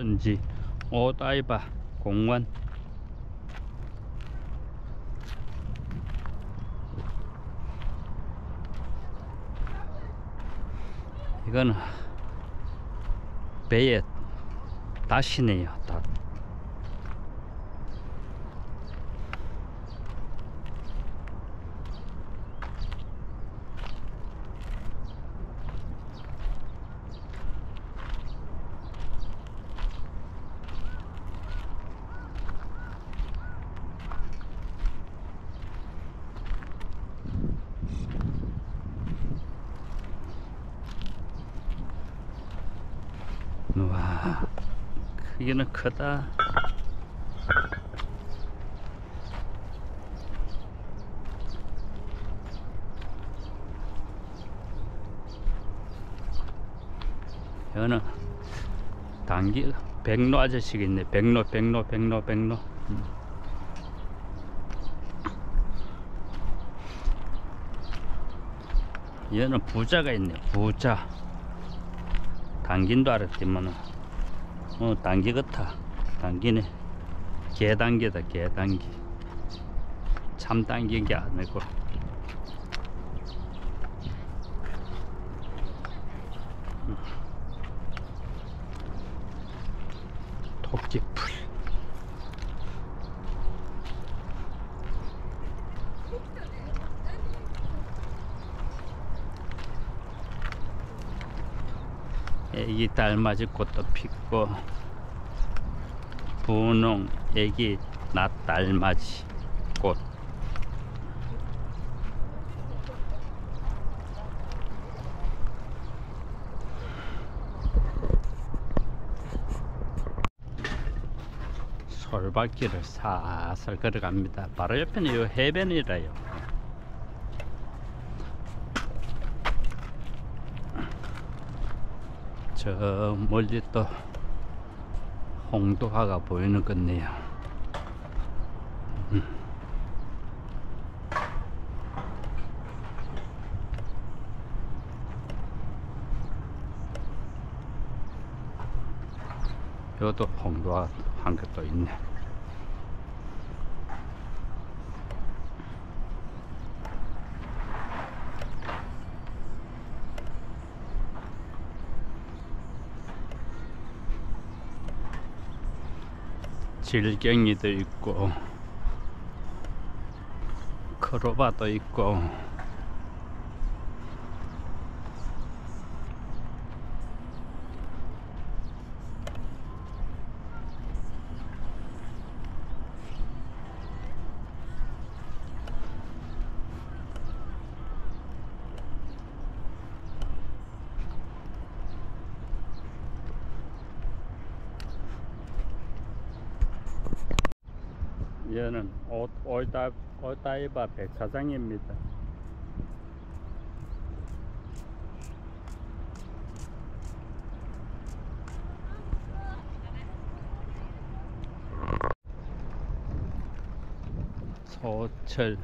든지. 오다이바 공원. 이거는 배에 다시네요 다 크기는 크다. 여기는 단기 백로 아저씨가 있네. 백로 백로 백로 백로. 음. 얘는 부자가 있네. 부자. 당긴도 알았지만 어 당기 같아. 당기네. 개당기다 개당기. 참 당긴 게 아니고 음. 토끼풀 애기 달맞이 꽃도 피고 분홍 애기 낮 달맞이 꽃. 솔밭길을 살살 걸어갑니다. 바로 옆에는 요 해변이라요 저 멀리 또 홍도화가 보이는 건네요. 음. 여기도 홍도화 한 개 또 있네. 질갱이도 있고 크로바도 있고 얘는 오- 올다, 올다이바 백사장입니다. 소철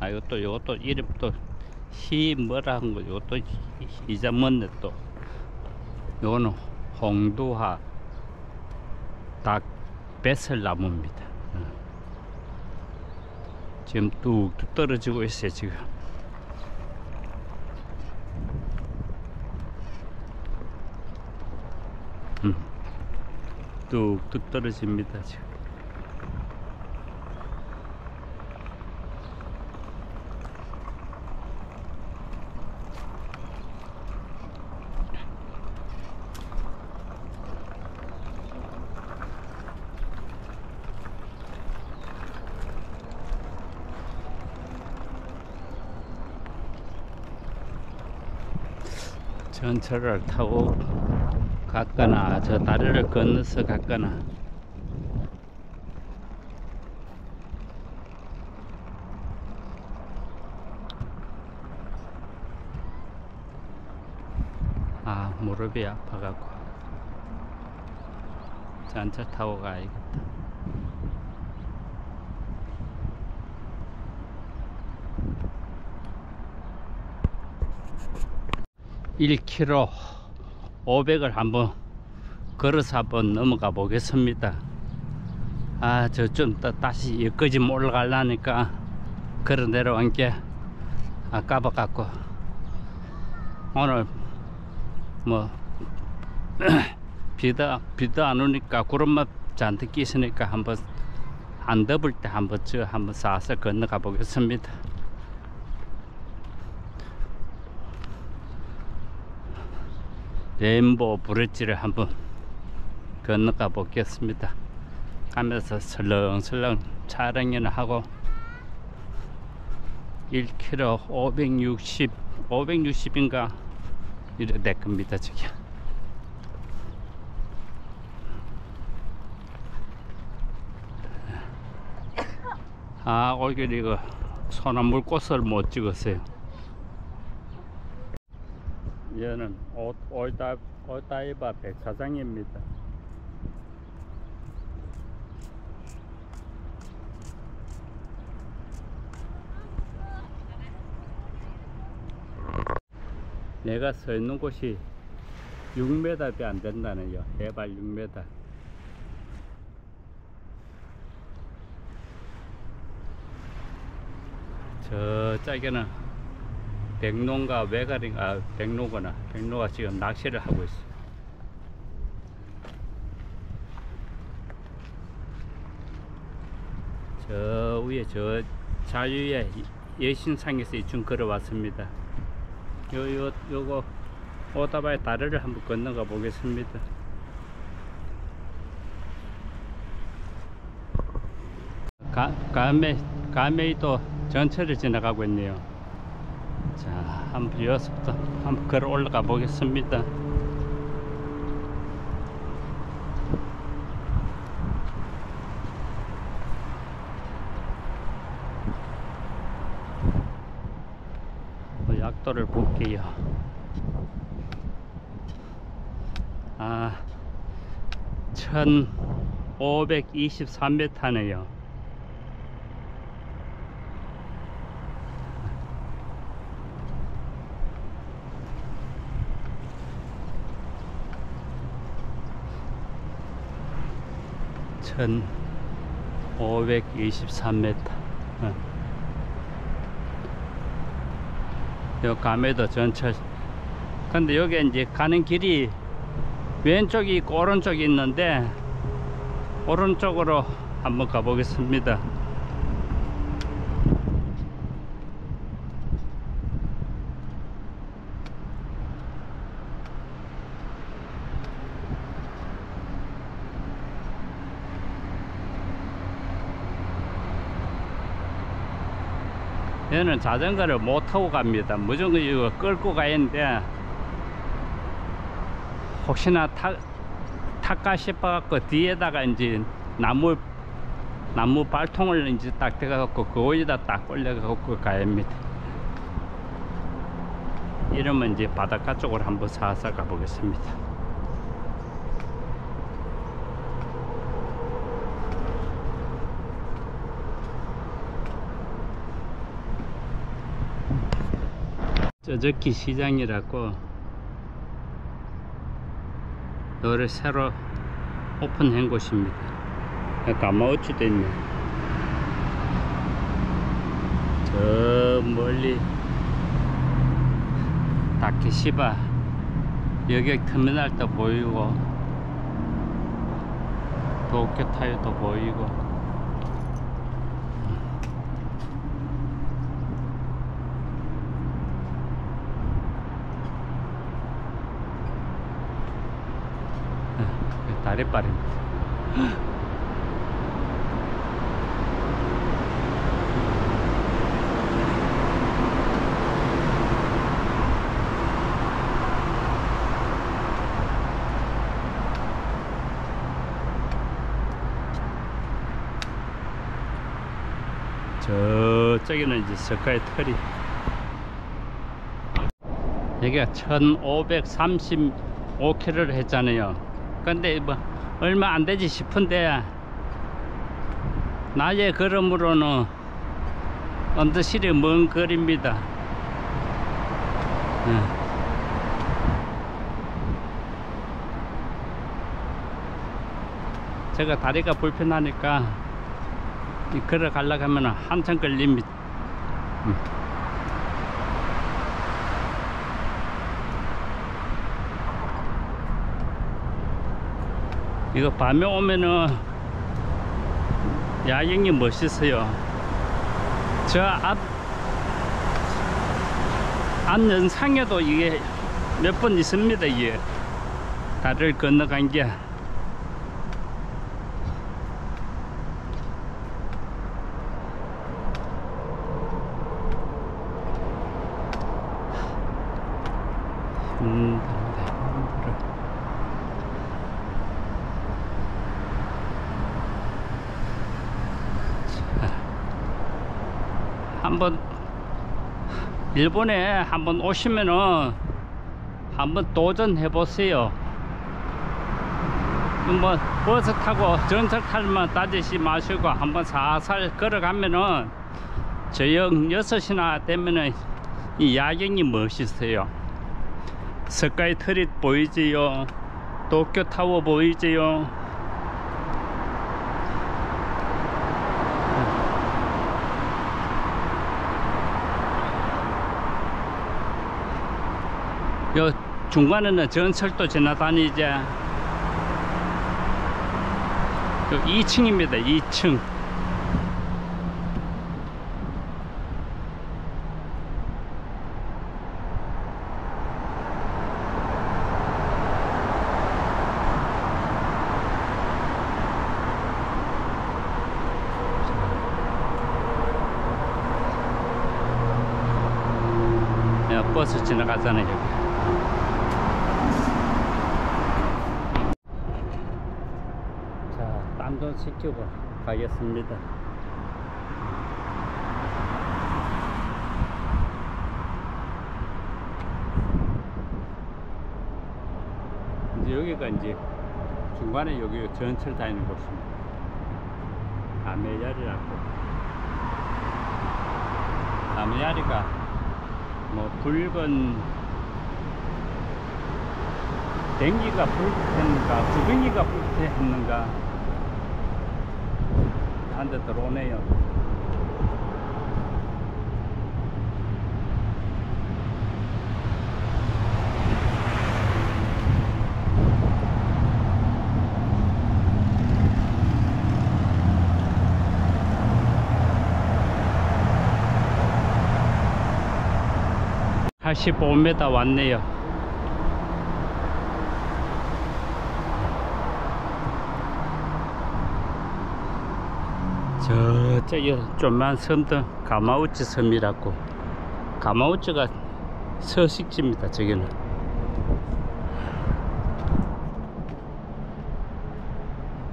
아 이것도 이것도 이름 또희 뭐라 한 거 이것도 이- 잊어먹네 또 요거는 홍두화 닭 배설나무입니다. 어. 지금 뚝뚝 떨어지고 있어요 지금 음. 뚝뚝 떨어집니다 지금 전철을 타고 갔거나 저 다리를 건너서 갔거나. 아 무릎이 아파갖고. 전철 타고 가야겠다 1km 500을 한번 걸어서 한번 넘어가 보겠습니다. 아, 저 좀 다시 여기까지 올라가려니까 걸어 내려온 게 아까워 갖고 오늘 뭐 비도 비도 안 오니까 구름만 잔뜩 끼시니까 한번 안 덮을 때 한번 저 한번 싸서 건너가 보겠습니다. 레인보우 브릿지를 한번 건너가 보겠습니다. 가면서 설렁설렁 촬영을 하고 1km 560 560인가 이래 될 겁니다 저기 아 올길 이거 소나물 꽃을 못 찍었어요 얘는 올- 올다, 올다이바 백사장입니다 내가 서 있는 곳이 6m밖에 안 된다네요. 해발 6m. 저쪽에는 백농가 외가리가 아, 백로거나 백로가 지금 낚시를 하고 있어. 요저 위에 저 자유의 여신상에서 이쯤 걸어왔습니다. 요, 요, 요거 오다바의 다리를 한번 건너가 보겠습니다. 가, 가메, 가메이도 전철을 지나가고 있네요. 자, 한번 여기서부터 한번 걸어 올라가 보겠습니다. 뭐 약도를 볼게요. 아, 1523m네요. 천 523m. 어. 요 감에도 전철. 근데 여기 이제 가는 길이 왼쪽이 있고 오른쪽이 있는데 오른쪽으로 한번 가보겠습니다. 얘는 자전거를 못 타고 갑니다. 무조건 이거 끌고 가야하는데 혹시나 타, 탈까 싶어갖고 뒤에다가 이제 나무 나무 발통을 이제 딱 대가갖고 그거에다 딱 올려갖고 가야 합니다. 이러면 이제 바닷가 쪽으로 한번 살살 가보겠습니다. 쩌저키 시장이라고 노래 새로 오픈한 곳입니다. 가마우치도 있네. 저 멀리 다케시바 여객 터미널도 보이고 도쿄타이어도 보이고 다리빨입니다. 저쪽에는 이제 스카이 트리 여기가 1535km를 했잖아요 근데 뭐 얼마 안 되지 싶은데 낮에 걸음으로는 언더실이 먼 거리입니다 예. 제가 다리가 불편하니까 이 걸어 가려고 하면 한참 걸립니다. 음. 이거 밤에 오면은 야경이 멋있어요. 저 앞, 앞 연상에도 이게 몇 번 있습니다, 이게. 다리를 건너간 게. 음, 힘들어. 한번 일본에 한번 오시면은 한번 도전해 보세요. 뭐 버스 타고 전철 탈만 따지지 마시고 한번 살살 걸어가면은 저녁 6시나 되면은 이 야경이 멋있어요. 스카이 트릿 보이지요. 도쿄 타워 보이지요. 요 중간에는 전철도 지나다니지. 요 2층입니다. 2층. 야, 버스 지나가잖아요. 여기. 자, 식히고 가겠습니다. 이제 여기가 이제 중간에 여기 전철 다니는 곳입니다. 아메야리라고. 아메야리가 뭐 붉은 dengi가 불했는가 주둥이가 불했는가 한 대 들어오네요. (85m) 왔네요 저쪽에 좀만 섬도 가마우치 섬이라고. 가마우치가 서식지입니다 저기는.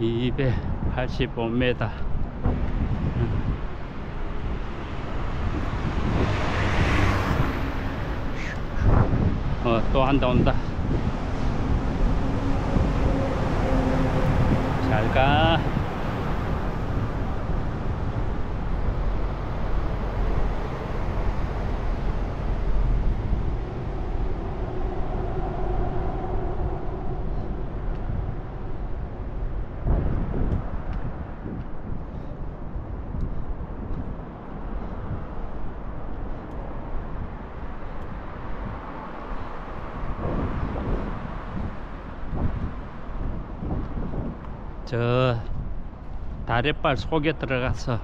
(285m) 어, 또 한다 온다. 잘가 저 다래발 속에 들어가서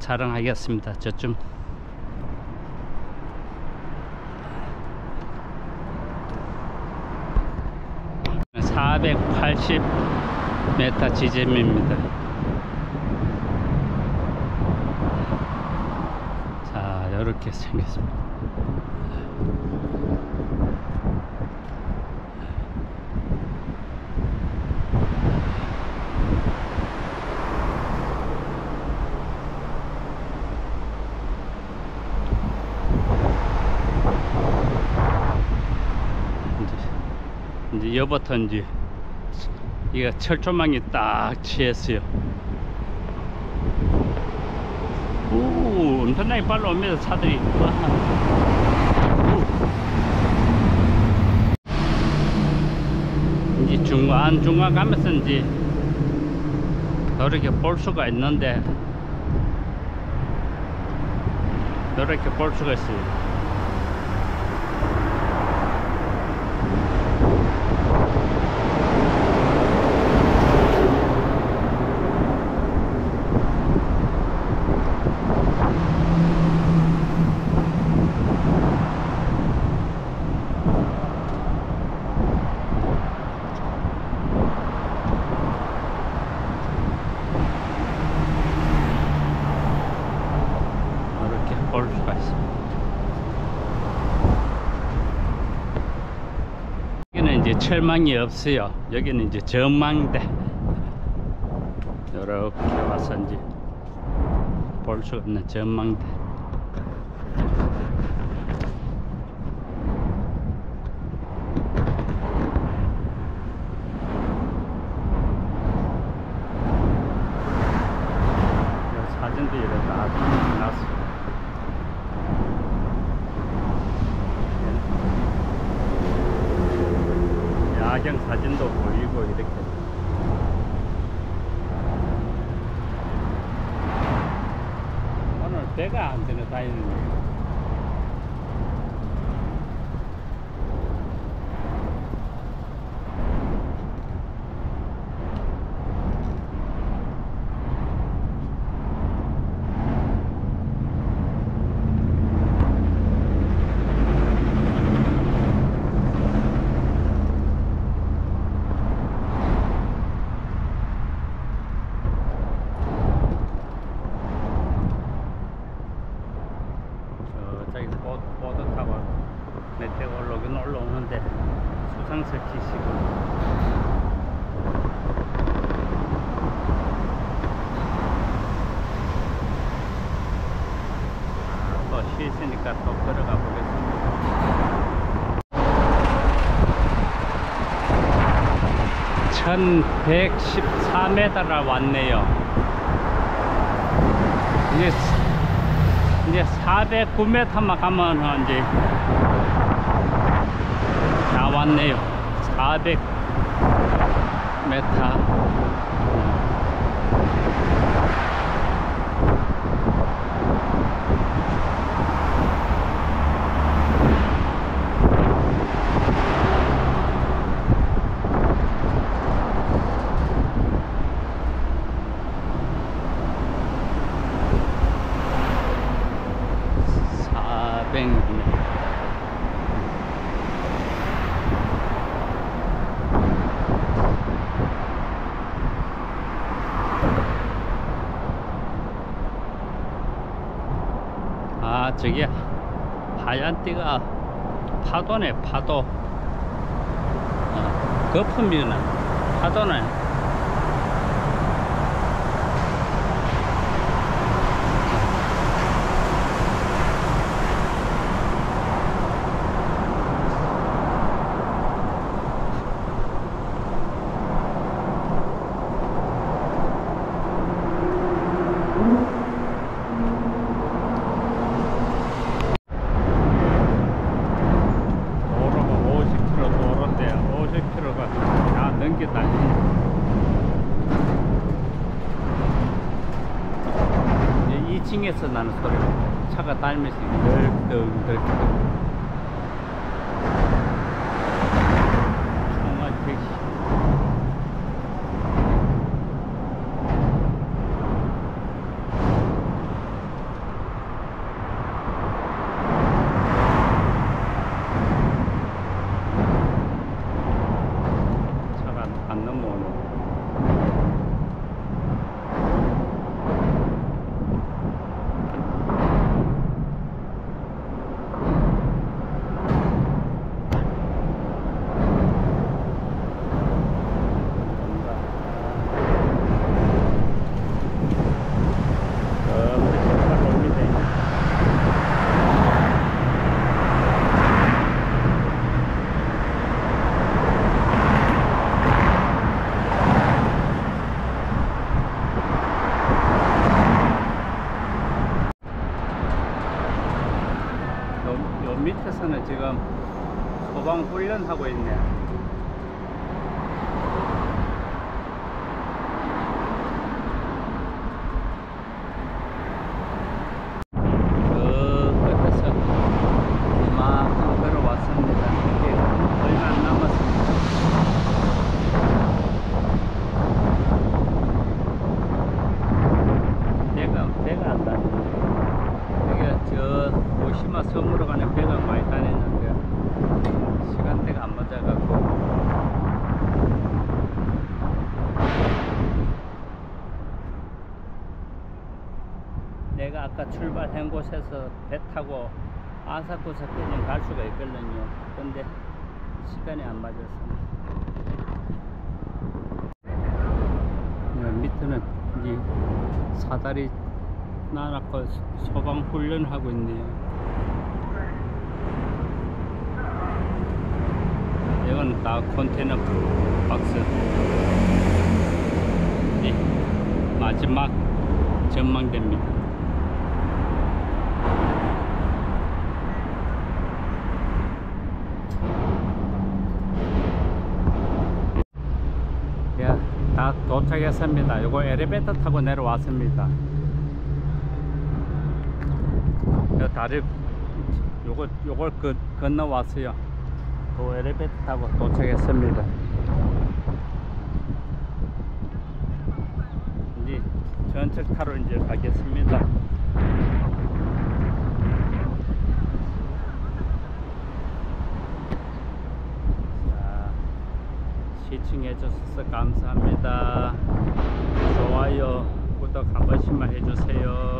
촬영하겠습니다. 저쯤 480m 지점입니다. 자, 이렇게 생겼습니다. 이제, 이제 이제 이거 철조망이 딱 치했어요. 오, 엄청나게 빨리 옵니다, 차들이. 와. 오. 이제 중간, 중간 가면서 이제 이렇게 볼 수가 있는데 이렇게 볼 수가 있어요. 이렇게 볼 수가 있습니다. 여기는 이제 철망이 없어요. 여기는 이제 전망대. 이렇게 와서 이제 볼 수 없는 전망대. 여기 사진도 이렇게 다 놨어요. 야경 사진도 보이고 이렇게 오늘 배가 안 되는 다니는 거예요. 저기 보드, 보드 타고 메테오 올라오긴 올라오는데 수상석 지시고 또 쉬있으니까 또 걸어가 보겠습니다. 1114m를 왔네요. 이제 이제 409m만 가면 이제 다 왔네요. 400m. 사백 m 아 저기 하얀 띠가 파도네 파도. 어, 거품이나 파도네 도로가 50km 도로인데 50km가 다 넘게 달리네 2층에서 나는 소리가 차가 달면서 덜덜덜 정말 택시 차가 안 넘어오네 요, 요 밑에서는 지금 소방 훈련하고 있네. 가고시마 섬으로 가는 배가 많이 다녔는데 시간대가 안 맞아갖고 내가 아까 출발한 곳에서 배 타고 아사쿠사까지 갈 수가 있거든요. 근데 시간이 안 맞았습니다. 네, 밑에는 이제 사다리 나놓고 소방 훈련하고 있네요. 이건 다 컨테이너 박스. 네, 마지막 전망대입니다. 야, 예, 다 도착했습니다. 요거 엘리베이터 타고 내려왔습니다. 요 다리 요거 요걸 그, 건너왔어요. 그 엘리베이터 타고 도착했습니다. 이제 전철 타러 이제 가겠습니다. 자, 시청해 주셔서 감사합니다. 좋아요, 구독 한 번씩만 해주세요.